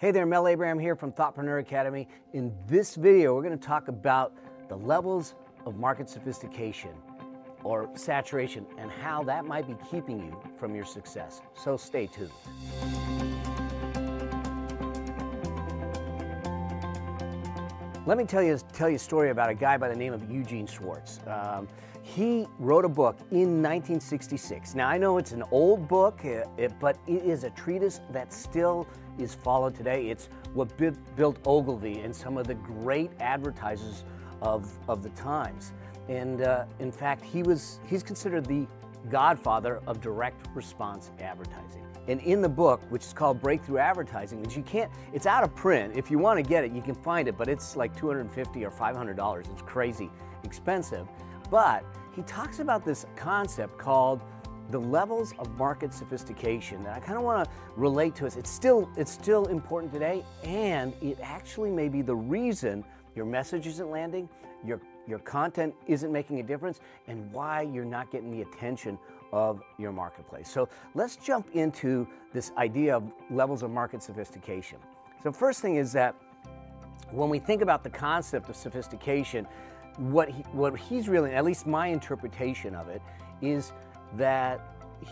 Hey there, Mel Abraham here from Thoughtpreneur Academy. In this video, we're going to talk about the levels of market sophistication or saturation and how that might be keeping you from your success. So stay tuned. Let me tell you, tell you a story about a guy by the name of Eugene Schwartz. Um, he wrote a book in 1966. Now, I know it's an old book, uh, it, but it is a treatise that still is followed today. It's what built Ogilvy and some of the great advertisers of, of the times. And uh, in fact, he was, he's considered the godfather of direct response advertising. And in the book, which is called Breakthrough Advertising, which you can't, it's out of print. If you want to get it, you can find it, but it's like 250 or $500. It's crazy expensive. But he talks about this concept called the levels of market sophistication that I kind of want to relate to us. It's still it's still important today, and it actually may be the reason your message isn't landing, your your content isn't making a difference, and why you're not getting the attention of your marketplace. So let's jump into this idea of levels of market sophistication. So first thing is that when we think about the concept of sophistication, what he, what he's really, at least my interpretation of it, is that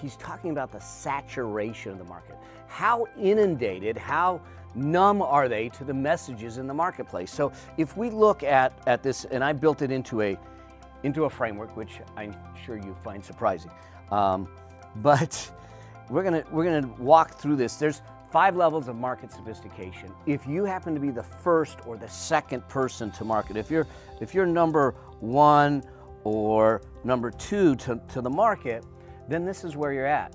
he's talking about the saturation of the market. How inundated, how numb are they to the messages in the marketplace? So if we look at, at this, and I built it into a into a framework, which I'm sure you find surprising. Um, but we're gonna we're gonna walk through this. There's five levels of market sophistication. If you happen to be the first or the second person to market, if you're if you're number one or number two to, to the market, then this is where you're at.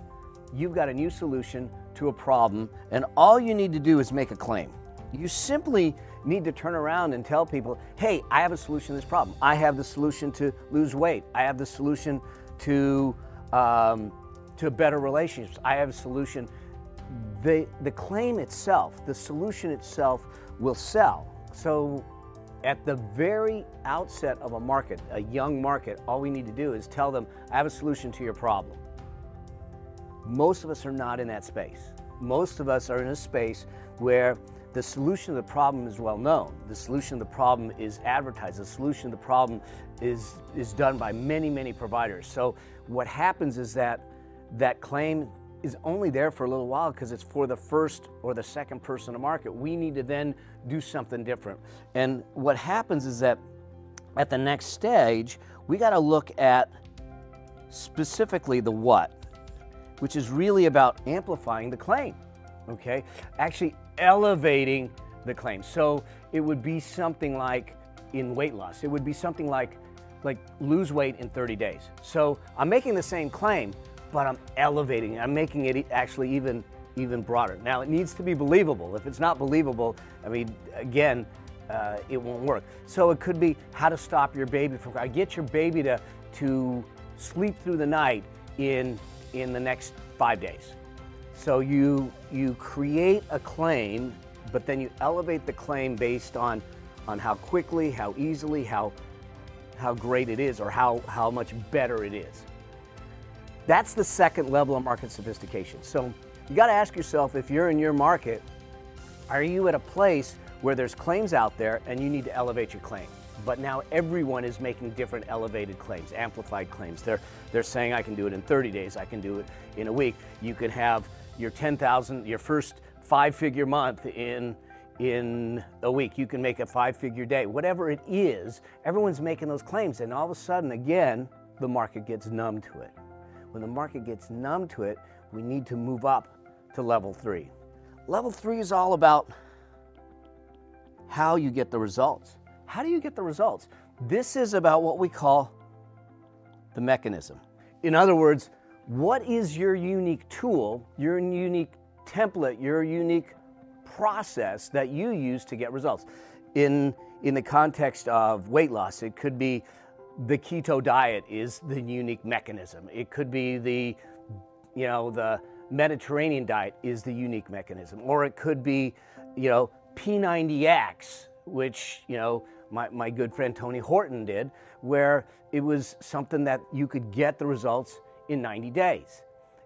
You've got a new solution to a problem, and all you need to do is make a claim. You simply need to turn around and tell people, hey, I have a solution to this problem. I have the solution to lose weight. I have the solution to, um, to better relationships. I have a solution. The, the claim itself, the solution itself will sell. So at the very outset of a market, a young market, all we need to do is tell them, I have a solution to your problem. Most of us are not in that space. Most of us are in a space where the solution to the problem is well known. The solution to the problem is advertised. The solution to the problem is, is done by many, many providers. So what happens is that that claim is only there for a little while because it's for the first or the second person to market. We need to then do something different. And what happens is that at the next stage, we got to look at specifically the what, which is really about amplifying the claim, okay? Actually elevating the claim. So it would be something like in weight loss, it would be something like like lose weight in 30 days. So I'm making the same claim, but I'm elevating it. I'm making it actually even even broader. Now it needs to be believable. If it's not believable, I mean, again, uh, it won't work. So it could be how to stop your baby from crying. Get your baby to to sleep through the night in in the next five days. So you you create a claim, but then you elevate the claim based on on how quickly, how easily, how how great it is, or how how much better it is. That's the second level of market sophistication. So you got to ask yourself if you're in your market, are you at a place where there's claims out there and you need to elevate your claim? But now everyone is making different elevated claims, amplified claims. They're, they're saying I can do it in 30 days, I can do it in a week. You can have your 10,000, your first five figure month in in a week. You can make a five figure day. Whatever it is, everyone's making those claims. And all of a sudden, again, the market gets numb to it. When the market gets numb to it, we need to move up to level three. Level three is all about how you get the results. How do you get the results? This is about what we call the mechanism. In other words, what is your unique tool, your unique template, your unique process that you use to get results? In, in the context of weight loss, it could be the keto diet is the unique mechanism. It could be the, you know, the Mediterranean diet is the unique mechanism. Or it could be, you know, P90X, which, you know, my, my good friend Tony Horton did, where it was something that you could get the results in 90 days.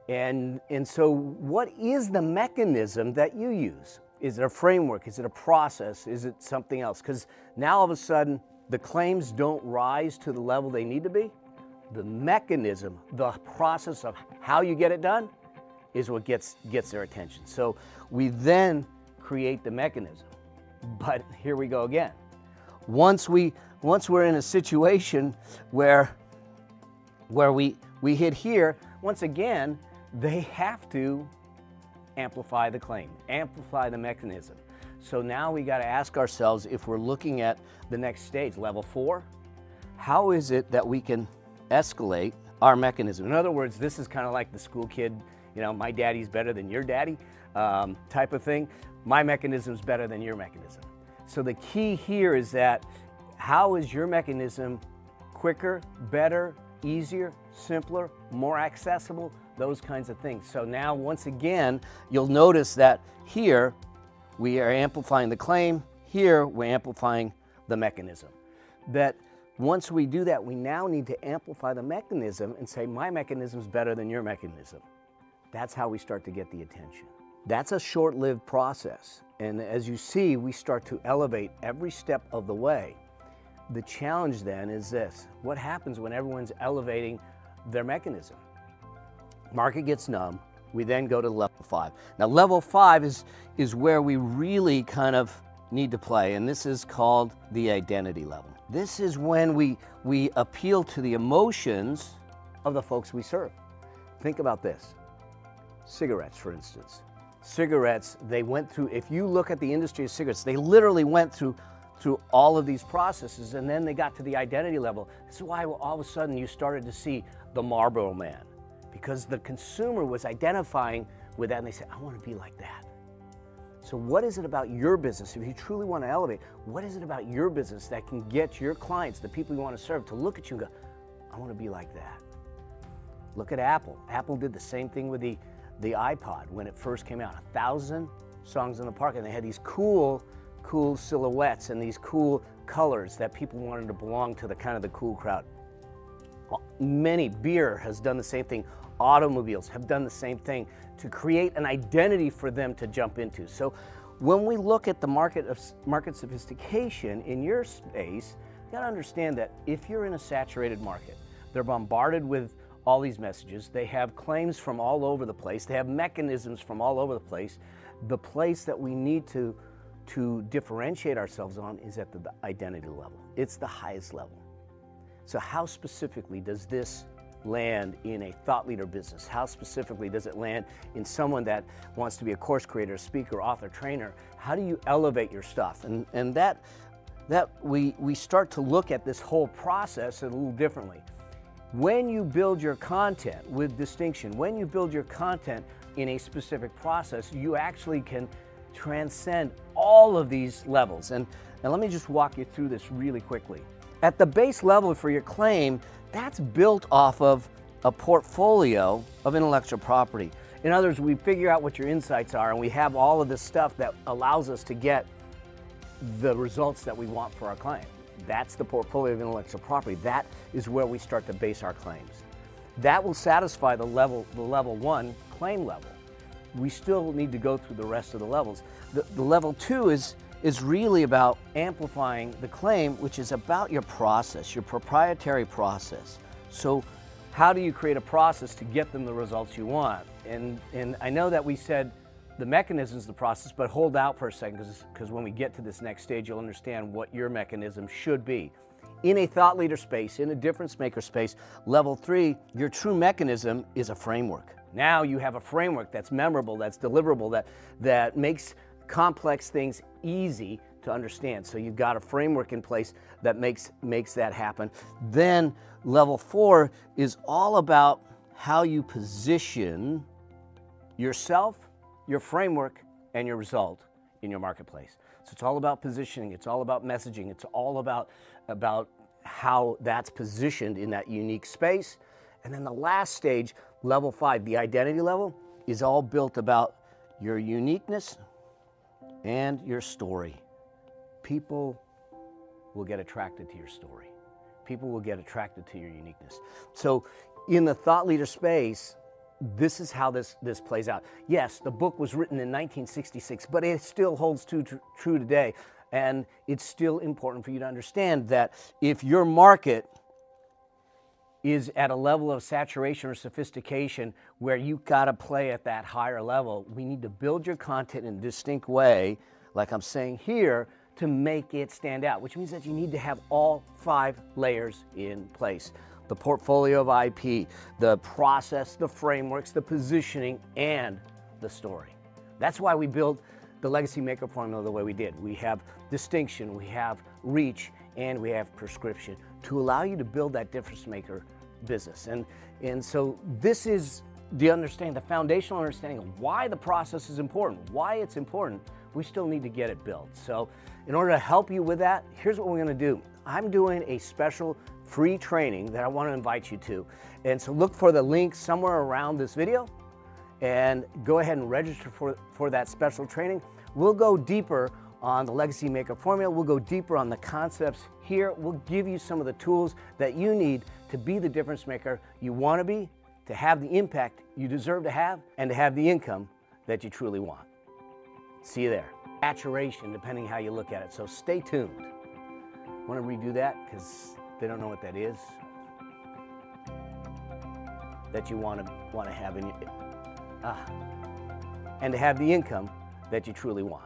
And, and so, what is the mechanism that you use? Is it a framework? Is it a process? Is it something else? Because now all of a sudden, the claims don't rise to the level they need to be. The mechanism, the process of how you get it done, is what gets, gets their attention. So we then create the mechanism. But here we go again. Once, we, once we're in a situation where, where we, we hit here, once again, they have to amplify the claim, amplify the mechanism. So now we got to ask ourselves if we're looking at the next stage, level four, how is it that we can escalate our mechanism? In other words, this is kind of like the school kid, you know, my daddy's better than your daddy um, type of thing. My mechanism's better than your mechanism. So the key here is that how is your mechanism quicker, better, easier, simpler, more accessible, those kinds of things. So now, once again, you'll notice that here we are amplifying the claim, here we're amplifying the mechanism. That once we do that, we now need to amplify the mechanism and say, my mechanism is better than your mechanism. That's how we start to get the attention. That's a short lived process. And as you see, we start to elevate every step of the way. The challenge then is this what happens when everyone's elevating their mechanism? Market gets numb. We then go to level five. Now, level five is, is where we really kind of need to play, and this is called the identity level. This is when we, we appeal to the emotions of the folks we serve. Think about this cigarettes, for instance. Cigarettes, they went through, if you look at the industry of cigarettes, they literally went through through all of these processes and then they got to the identity level. This is why all of a sudden you started to see the Marlboro man because the consumer was identifying with that and they said, I want to be like that. So, what is it about your business? If you truly want to elevate, what is it about your business that can get your clients, the people you want to serve, to look at you and go, I want to be like that? Look at Apple. Apple did the same thing with the, the iPod when it first came out. A thousand songs in the park, and they had these cool, cool silhouettes and these cool colors that people wanted to belong to the kind of the cool crowd. Many beer has done the same thing automobiles have done the same thing to create an identity for them to jump into. So when we look at the market of market sophistication in your space, you got to understand that if you're in a saturated market, they're bombarded with all these messages. They have claims from all over the place. They have mechanisms from all over the place. The place that we need to to differentiate ourselves on is at the identity level. It's the highest level. So how specifically does this land in a thought leader business? How specifically does it land in someone that wants to be a course creator, speaker, author, trainer? How do you elevate your stuff? And, and that, that we, we start to look at this whole process a little differently. When you build your content with distinction, when you build your content in a specific process, you actually can transcend all of these levels. And, and let me just walk you through this really quickly. At the base level for your claim, that's built off of a portfolio of intellectual property. In other words, we figure out what your insights are and we have all of this stuff that allows us to get the results that we want for our client. That's the portfolio of intellectual property. That is where we start to base our claims. That will satisfy the level, the level one claim level. We still need to go through the rest of the levels. The, the level two is is really about amplifying the claim, which is about your process, your proprietary process. So, how do you create a process to get them the results you want? And, and I know that we said the mechanism is the process, but hold out for a second because when we get to this next stage, you'll understand what your mechanism should be. In a thought leader space, in a difference maker space, level three, your true mechanism is a framework. Now you have a framework that's memorable, that's deliverable, that, that makes complex things easy to understand. So you've got a framework in place that makes makes that happen. Then level 4 is all about how you position yourself, your framework and your result in your marketplace. So it's all about positioning, it's all about messaging, it's all about about how that's positioned in that unique space. And then the last stage, level 5, the identity level is all built about your uniqueness, and your story. People will get attracted to your story. People will get attracted to your uniqueness. So, in the thought leader space, this is how this, this plays out. Yes, the book was written in 1966, but it still holds true, true today. And it's still important for you to understand that if your market is at a level of saturation or sophistication where you've got to play at that higher level, we need to build your content in a distinct way, like I'm saying here, to make it stand out, which means that you need to have all five layers in place the portfolio of IP, the process, the frameworks, the positioning, and the story. That's why we built the Legacy Maker formula the way we did. We have distinction, we have reach, and we have prescription to allow you to build that difference maker business. And, and so this is the understanding, the foundational understanding of why the process is important, why it's important. We still need to get it built. So in order to help you with that, here's what we're gonna do. I'm doing a special free training that I want to invite you to. And so look for the link somewhere around this video and go ahead and register for, for that special training. We'll go deeper on the Legacy Maker formula. We'll go deeper on the concepts here. We'll give you some of the tools that you need to be the difference maker you want to be, to have the impact you deserve to have, and to have the income that you truly want. See you there. Saturation, depending how you look at it. So stay tuned. Want to redo that? Because they don't know what that is. That you want to want to have in your, ah, and to have the income that you truly want.